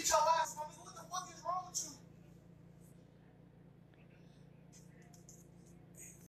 each other.